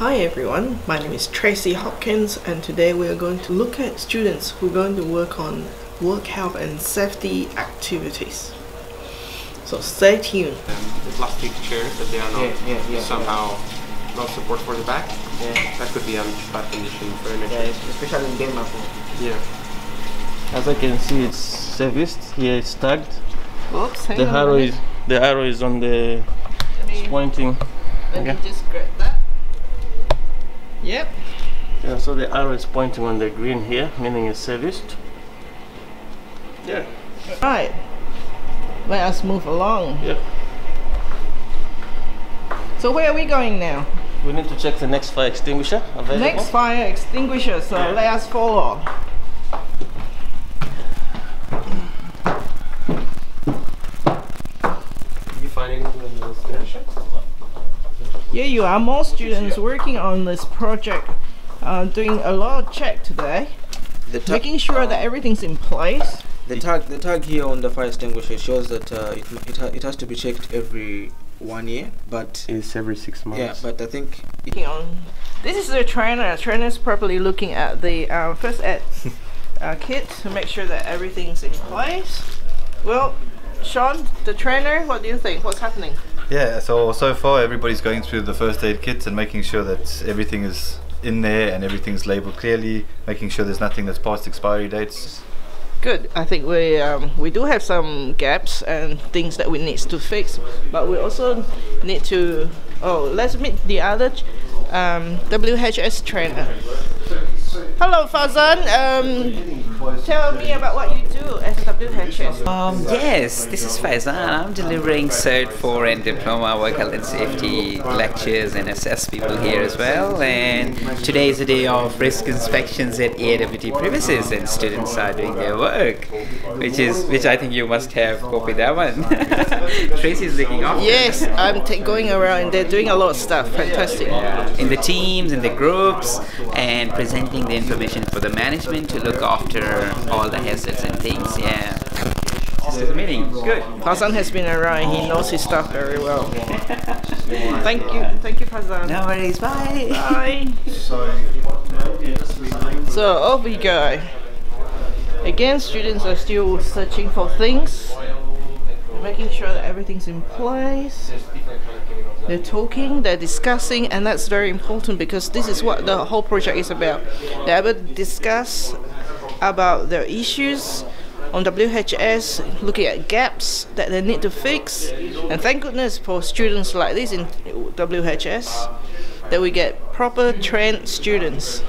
Hi everyone, my name is Tracy Hopkins and today we are going to look at students who are going to work on work health and safety activities. So stay tuned. the plastic chairs that they are not Yeah, yeah, yeah, somehow not support for the back. Yeah, That could be on bad condition furniture. yeah, especially in Denmark. Yeah. As I can see, it's serviced. Here it's tagged. Oops, The arrow is the arrow is on the Let me, pointing. let me okay. just grab that. Yep. Yeah, so the arrow is pointing on the green here, meaning it's serviced. Yeah. Right. Let us move along. Yeah. So where are we going now? We need to check the next fire extinguisher available. Next fire extinguisher, so Yeah. let us follow. You find anything in the extinguisher? Here you are, more students working on this project, uh, doing a lot of check today, The making sure that everything's in place. the tag, the tag here on the fire extinguisher shows that uh, it it, ha- it has to be checked every one year. But It's every six months. yeah, but I think on. This is the trainer. Trainer's properly looking at the uh, first aid uh, kit to make sure that everything's in place. Well, Sean, the trainer, what do you think? What's happening? Yeah, so so far everybody's going through the first aid kits and making sure that everything is in there and everything's labeled clearly, making sure there's nothing that's past expiry dates. Good. I think we um, we do have some gaps and things that we need to fix, but we also need to. Oh, let's meet the other um, WHS trainer. Hello, Fazan. Um, tell me about what you do as a WHS. Um, yes, this is Faizan. I'm delivering Cert 4 and Diploma Work Health and Safety lectures and assess people here as well. And today is a day of risk inspections at AWT premises, and students are doing their work, which is which I think you must have copied that one. Tracy's looking after. Yes, I'm t- going around and they're doing a lot of stuff. Fantastic. in the teams, in the groups, and presenting the information for the management to look after all the hazards and things. Yeah. This is a meeting. Good. Fazan has been around. He knows his stuff very well. Thank you. Thank you, Fazan. No worries. Bye. Bye. So off we go. Again, students are still searching for things, making sure that everything's in place. They're talking, they're discussing, and that's very important because this is what the whole project is about. They're able to discuss about their issues on WHS, looking at gaps that they need to fix. And thank goodness for students like this in WHS that we get proper trained students